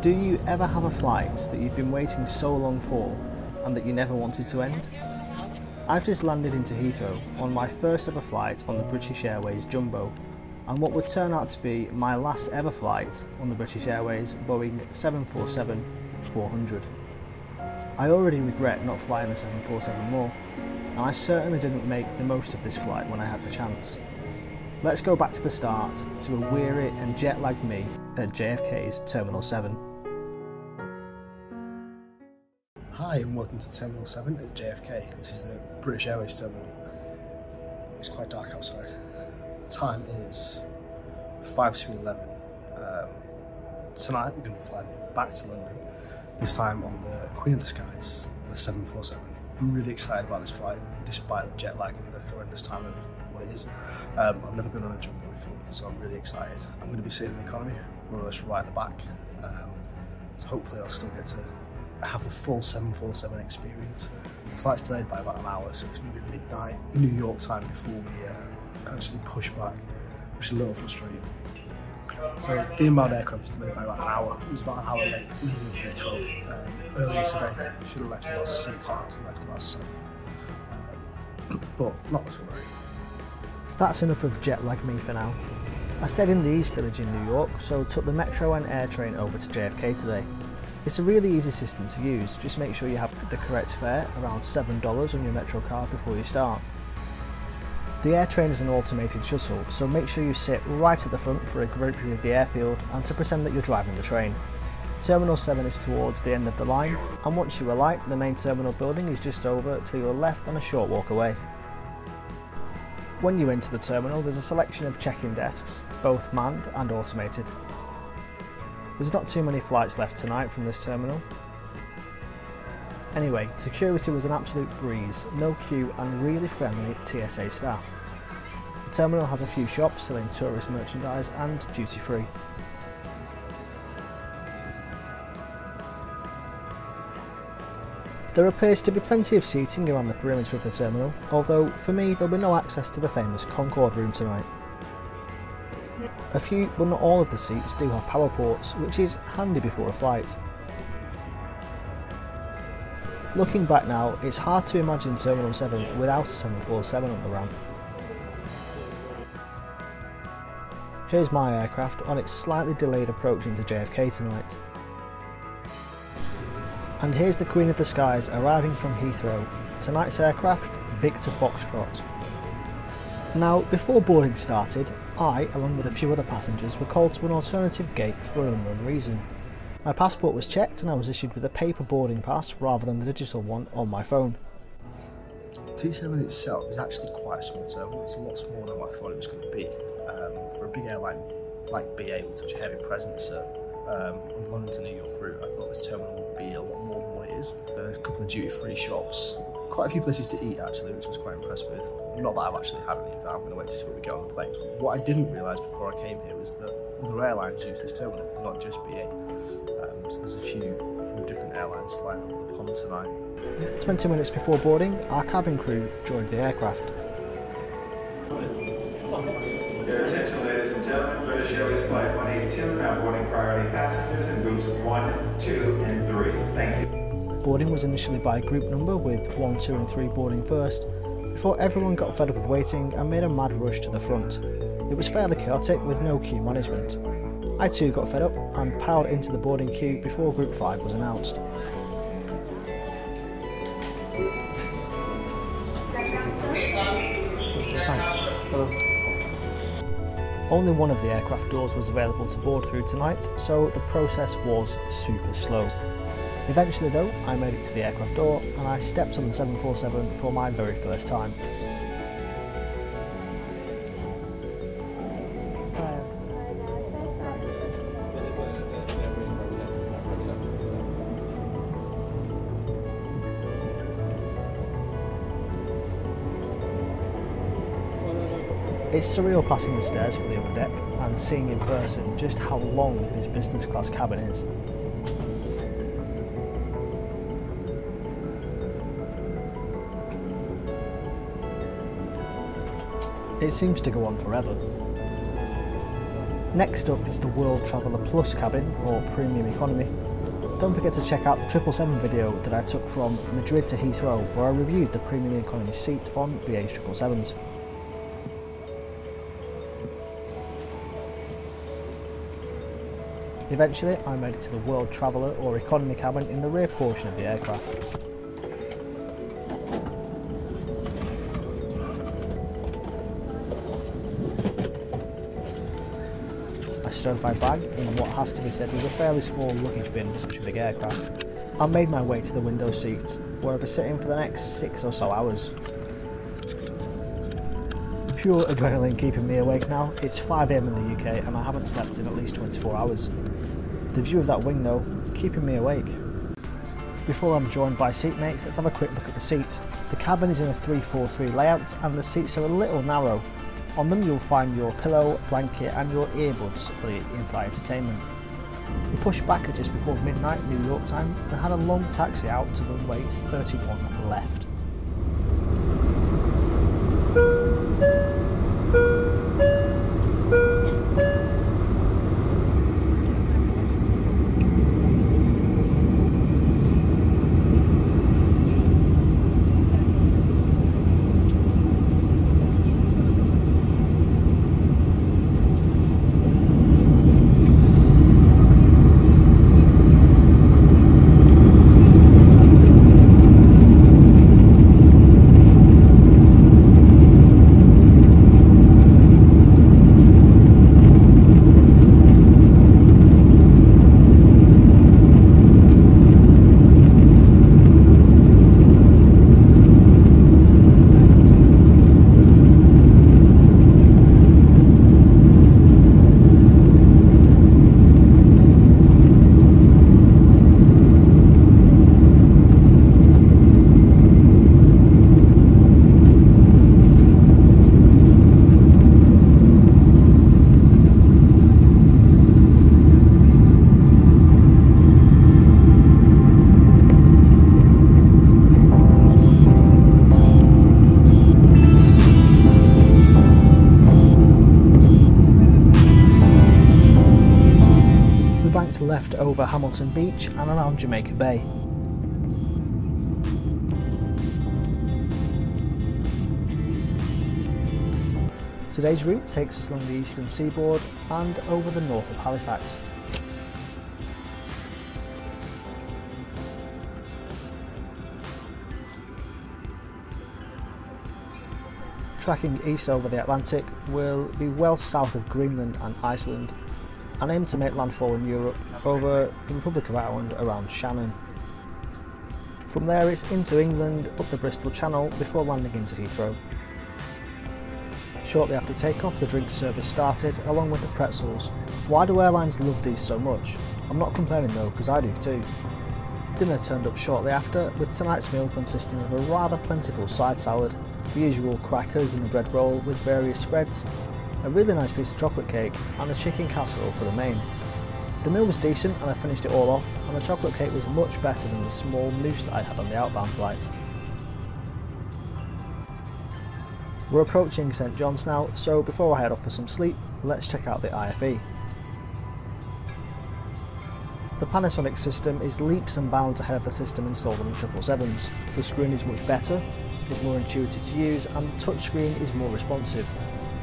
Do you ever have a flight that you've been waiting so long for and that you never wanted to end? I've just landed into Heathrow on my first ever flight on the British Airways Jumbo and what would turn out to be my last ever flight on the British Airways Boeing 747-400. I already regret not flying the 747 more and I certainly didn't make the most of this flight when I had the chance. Let's go back to the start to a weary and jet lagged me at JFK's Terminal 7. Hi and welcome to Terminal 7 at JFK. This is the British Airways terminal. It's quite dark outside. The time is 5 to 11. Um, tonight we're going to fly back to London, this time on the Queen of the Skies, the 747. I'm really excited about this flight, despite the jet lag and the horrendous time of what it is. Um, I've never been on a jumbo before, so I'm really excited. I'm going to be sitting in economy, more or less right at the back. Um, so hopefully I'll still get to have the full 747 experience. The flight's delayed by about an hour, so it's going to be midnight New York time before we uh, actually push back, which is a little frustrating. So the inbound aircraft was delayed by about an hour. It was about an hour late leaving Heathrow um, earlier today. Should have left about six hours, left about seven. Um, but not to worry. That's enough of jet lag me for now. I stayed in the East Village in New York, so took the metro and air train over to JFK today. It's a really easy system to use, just make sure you have the correct fare, around $7 on your Metro card before you start. The air train is an automated shuttle, so make sure you sit right at the front for a great view of the airfield and to pretend that you're driving the train. Terminal 7 is towards the end of the line, and once you alight, the main terminal building is just over to your left and a short walk away. When you enter the terminal, there's a selection of check-in desks, both manned and automated. There's not too many flights left tonight from this terminal. Anyway, security was an absolute breeze, no queue and really friendly TSA staff. The terminal has a few shops selling tourist merchandise and duty free. There appears to be plenty of seating around the perimeter of the terminal, although for me there'll be no access to the famous Concorde room tonight. A few, but not all of the seats do have power ports, which is handy before a flight. Looking back now, it's hard to imagine Terminal 7 without a 747 on the ramp. Here's my aircraft on its slightly delayed approach into JFK tonight. And here's the Queen of the Skies arriving from Heathrow, tonight's aircraft Victor Foxtrot. Now, before boarding started, I, along with a few other passengers, were called to an alternative gate for an unknown reason. My passport was checked and I was issued with a paper boarding pass rather than the digital one on my phone. T7 itself is actually quite a small terminal. It's a lot smaller than I thought it was going to be. Um, for a big airline like BA with such a heavy presence uh, um, on the London to New York route, I thought this terminal would be a lot more than what it is. There's a couple of duty-free shops, quite a few places to eat actually, which I was quite impressed with. Not that I've actually had any of that, I'm going to wait to see what we get on the plane. What I didn't realise before I came here was that other airlines use this terminal, not just BA. Um, so there's a few from different airlines flying over the pond tonight. 20 minutes before boarding, our cabin crew joined the aircraft. Your attention, ladies and gentlemen, British Airways Flight 182 now boarding priority passengers in groups 1, 2, and 3. Thank you. Boarding was initially by group number with 1, 2 and 3 boarding first, before everyone got fed up of waiting and made a mad rush to the front. It was fairly chaotic with no queue management. I too got fed up and powered into the boarding queue before group 5 was announced. Thanks. Hello. Only one of the aircraft doors was available to board through tonight, so the process was super slow. Eventually though, I made it to the aircraft door and I stepped on the 747 for my very first time. It's surreal passing the stairs for the upper deck and seeing in person just how long this business class cabin is. It seems to go on forever. Next up is the World Traveller Plus cabin, or Premium Economy. Don't forget to check out the 777 video that I took from Madrid to Heathrow, where I reviewed the Premium Economy seats on BA's 777s. Eventually, I made it to the World Traveller or Economy cabin in the rear portion of the aircraft. Stowed my bag in what has to be said was a fairly small luggage bin for such a big aircraft. I made my way to the window seats, where I'll be sitting for the next six or so hours. Pure adrenaline keeping me awake now. It's 5am in the UK and I haven't slept in at least 24 hours. The view of that wing though, keeping me awake. Before I'm joined by seatmates, let's have a quick look at the seats. The cabin is in a 343 layout and the seats are a little narrow, on them you'll find your pillow, blanket and your earbuds for the in-flight entertainment. We pushed back at just before midnight New York time and had a long taxi out to runway 31 left. Over Hamilton Beach and around Jamaica Bay. Today's route takes us along the eastern seaboard and over the north of Halifax. Tracking east over the Atlantic, we'll be well south of Greenland and Iceland and aim to make landfall in Europe over the Republic of Ireland around Shannon. From there it's into England up the Bristol Channel before landing into Heathrow. Shortly after takeoff the drink service started along with the pretzels. Why do airlines love these so much? I'm not complaining though because I do too. Dinner turned up shortly after with tonight's meal consisting of a rather plentiful side salad, the usual crackers and a bread roll with various spreads, a really nice piece of chocolate cake and a chicken casserole for the main. The meal was decent and I finished it all off and the chocolate cake was much better than the small mousse that I had on the outbound flight. We're approaching St John's now, so before I head off for some sleep, let's check out the IFE. The Panasonic system is leaps and bounds ahead of the system installed on the 777s. The screen is much better, is more intuitive to use and the touchscreen is more responsive,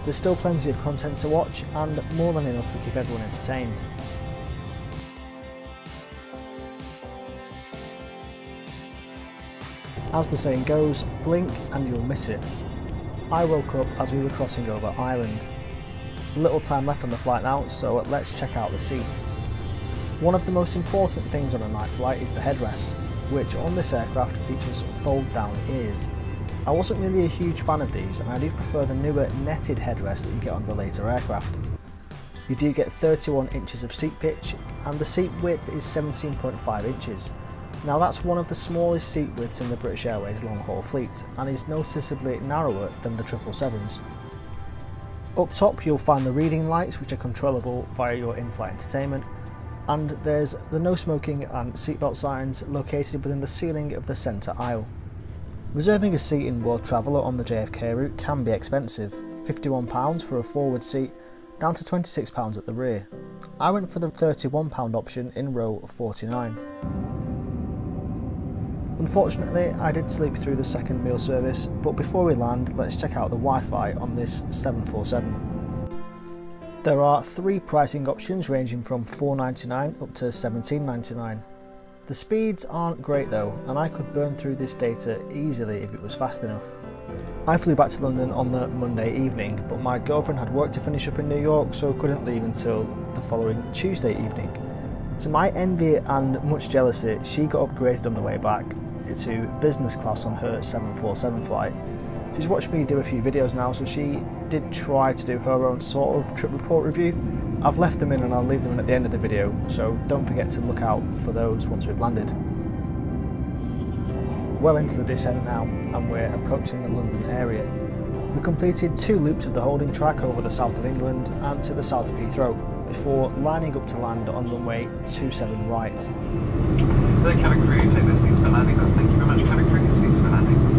there's still plenty of content to watch and more than enough to keep everyone entertained. As the saying goes, blink and you'll miss it. I woke up as we were crossing over Ireland. Little time left on the flight now, so let's check out the seats. One of the most important things on a night flight is the headrest, which on this aircraft features fold down ears. I wasn't really a huge fan of these and I do prefer the newer netted headrest that you get on the later aircraft. You do get 31 inches of seat pitch and the seat width is 17.5 inches. Now that's one of the smallest seat widths in the British Airways long haul fleet and is noticeably narrower than the 777s. Up top you'll find the reading lights which are controllable via your in-flight entertainment and there's the no smoking and seatbelt signs located within the ceiling of the centre aisle. Reserving a seat in World Traveller on the JFK route can be expensive, £51 for a forward seat down to £26 at the rear. I went for the £31 option in row 49. Unfortunately, I did sleep through the second meal service, but before we land, let's check out the Wi-Fi on this 747. There are three pricing options ranging from $4.99 up to $17.99. The speeds aren't great though, and I could burn through this data easily if it was fast enough. I flew back to London on the Monday evening, but my girlfriend had work to finish up in New York, so couldn't leave until the following Tuesday evening. To my envy and much jealousy, she got upgraded on the way back to business class on her 747 flight. She's watched me do a few videos now, so she did try to do her own sort of trip report review. I've left them in and I'll leave them in at the end of the video, so don't forget to look out for those once we've landed. Well into the descent now, and we're approaching the London area. We completed two loops of the holding track over the south of England and to the south of Heathrow, before lining up to land on runway 27 right. The cabin crew, take their seats for landing. Thank you very much, cabin crew. Seats for landing.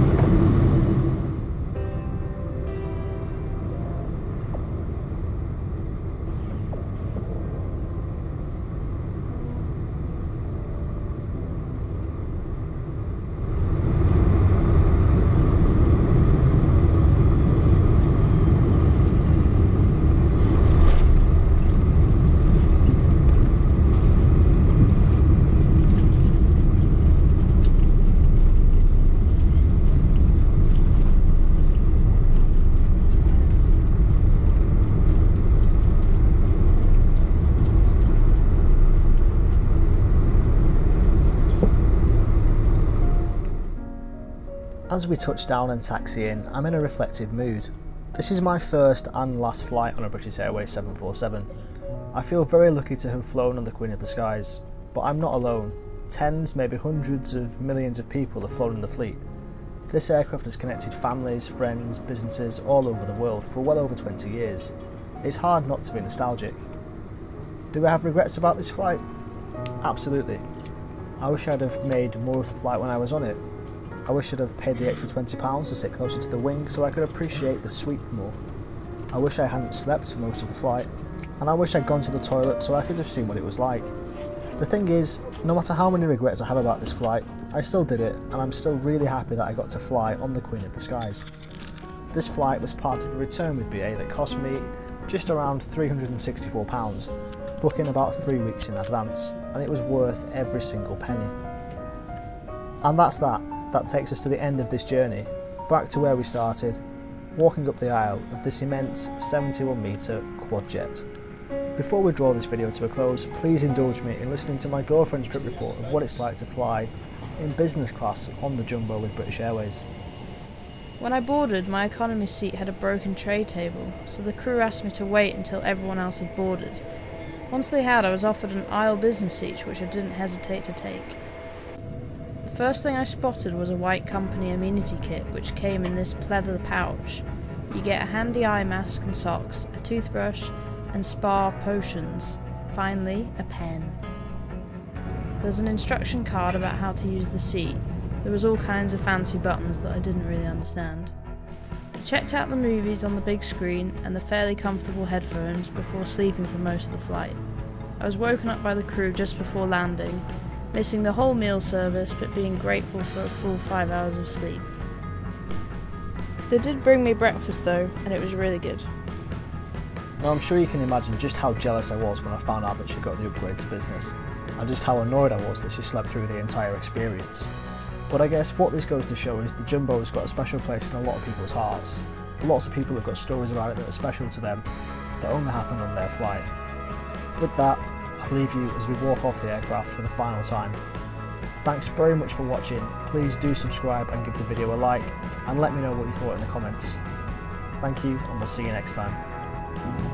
As we touch down and taxi in, I'm in a reflective mood. This is my first and last flight on a British Airways 747. I feel very lucky to have flown on the Queen of the Skies, but I'm not alone. Tens, maybe hundreds of millions of people have flown in the fleet. This aircraft has connected families, friends, businesses all over the world for well over 20 years. It's hard not to be nostalgic. Do I have regrets about this flight? Absolutely. I wish I'd have made more of the flight when I was on it, I wish I'd have paid the extra £20 to sit closer to the wing so I could appreciate the sweep more. I wish I hadn't slept for most of the flight, and I wish I'd gone to the toilet so I could have seen what it was like. The thing is, no matter how many regrets I have about this flight, I still did it, and I'm still really happy that I got to fly on the Queen of the Skies. This flight was part of a return with BA that cost me just around £364, booking about three weeks in advance, and it was worth every single penny. And that's that that takes us to the end of this journey, back to where we started, walking up the aisle of this immense 71 metre quad jet. Before we draw this video to a close, please indulge me in listening to my girlfriend's trip report of what it's like to fly in business class on the Jumbo with British Airways. When I boarded, my economy seat had a broken tray table, so the crew asked me to wait until everyone else had boarded. Once they had, I was offered an aisle business seat, which I didn't hesitate to take. First thing I spotted was a white company amenity kit which came in this pleather pouch. You get a handy eye mask and socks, a toothbrush, and spa potions. Finally, a pen. There's an instruction card about how to use the seat. There was all kinds of fancy buttons that I didn't really understand. I checked out the movies on the big screen and the fairly comfortable headphones before sleeping for most of the flight. I was woken up by the crew just before landing missing the whole meal service but being grateful for a full five hours of sleep. They did bring me breakfast though, and it was really good. Now I'm sure you can imagine just how jealous I was when I found out that she got the upgrade to business, and just how annoyed I was that she slept through the entire experience. But I guess what this goes to show is the Jumbo has got a special place in a lot of people's hearts. Lots of people have got stories about it that are special to them, that only happened on their flight. With that, leave you as we walk off the aircraft for the final time. Thanks very much for watching, please do subscribe and give the video a like, and let me know what you thought in the comments. Thank you, and we'll see you next time.